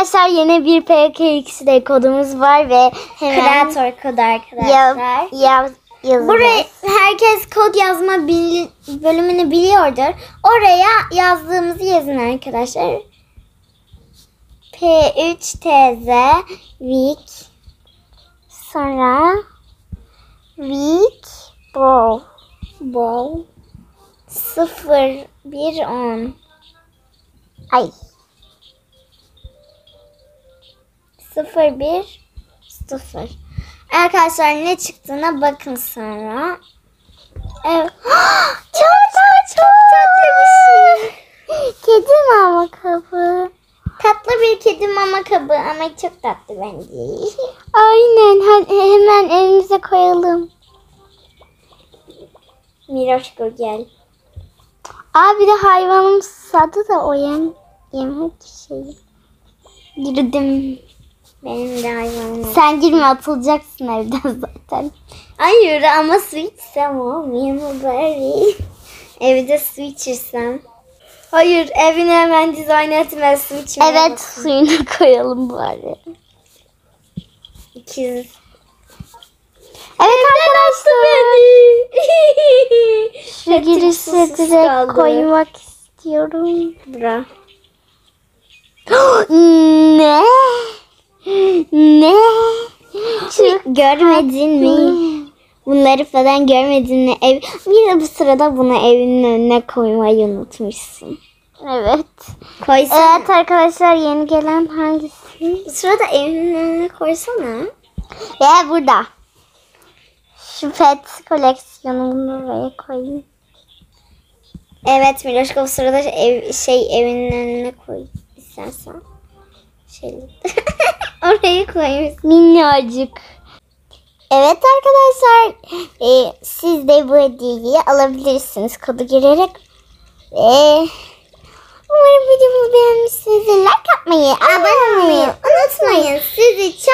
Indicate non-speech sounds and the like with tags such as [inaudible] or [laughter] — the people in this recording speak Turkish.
arkadaşlar yeni bir PKX'de kodumuz var ve hemen Kreatör kodu yaz, arkadaşlar. yaz, yazıyoruz. Buraya herkes kod yazma bil- bölümünü biliyordur. Oraya yazdığımızı yazın arkadaşlar. P3TZ Week Sonra week ball. Ball 0110 Ay 01 0 Arkadaşlar ne çıktığına bakın sonra. Evet. [gasps] çok tatlı. tatlı bir şey. Kedi mama kabı. Tatlı bir kedi mama kabı ama çok tatlı bence. [laughs] Aynen he- hemen elimize koyalım. Miroşko gel. Aa bir de hayvanım susadı da o yem yemek şeyi. Girdim. Benim de hayvanım. Sen girme atılacaksın evden [laughs] zaten. Hayır ama su içsem mu bari? [laughs] Evde su içirsem. Hayır evini hemen dizayn etme su içmeye Evet bakın. suyunu [laughs] koyalım bari. İkiz. Evet arkadaşlar. Şu susuz direkt koymak istiyorum. Bura. [gasps] ne? Ne? Görmedin mi? Bunları falan görmedin mi? Ev... Bir de bu sırada bunu evinin önüne koymayı unutmuşsun. Evet. Koysana. Evet arkadaşlar yeni gelen hangisi? Bu sırada evinin önüne koysana. Ve burada. Şu pet koleksiyonunu buraya koyayım. Evet Miloşka bu sırada ev, şey evinin önüne koy istersen. Şey. [laughs] Oraya koymuş. Minnacık. Evet arkadaşlar. e, siz de bu hediyeyi alabilirsiniz kodu girerek. Ve umarım videomuzu beğenmişsinizdir. Like atmayı, abone olmayı Unutmayın sizi çok.